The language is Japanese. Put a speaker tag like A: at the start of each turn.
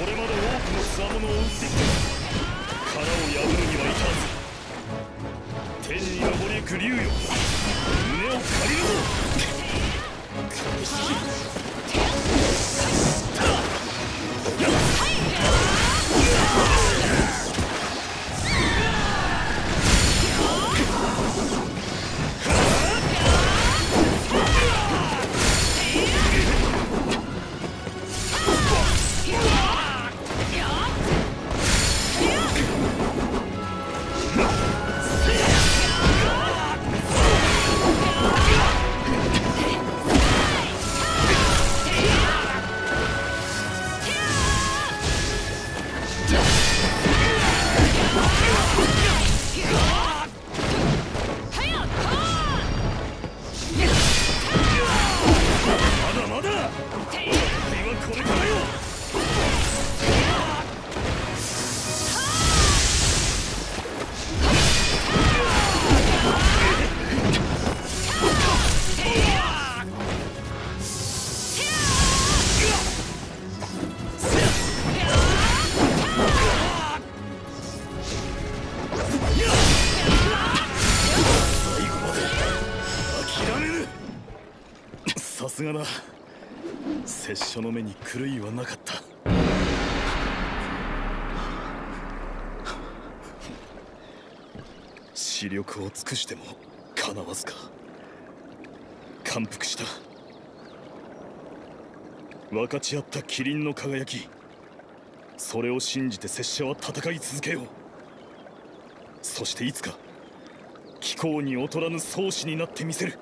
A: これまで多くのつわのを撃ってきた。殻を破るには至らず。天に昇りゆく竜よ。胸を借りるさすがだ。拙者の目に狂いはなかった。視力を尽くしてもかなわずか。感服した。分かち合った麒麟の輝き。それを信じて拙者は戦い続けよう。そしていつか貴公に劣らぬ宗師になってみせる。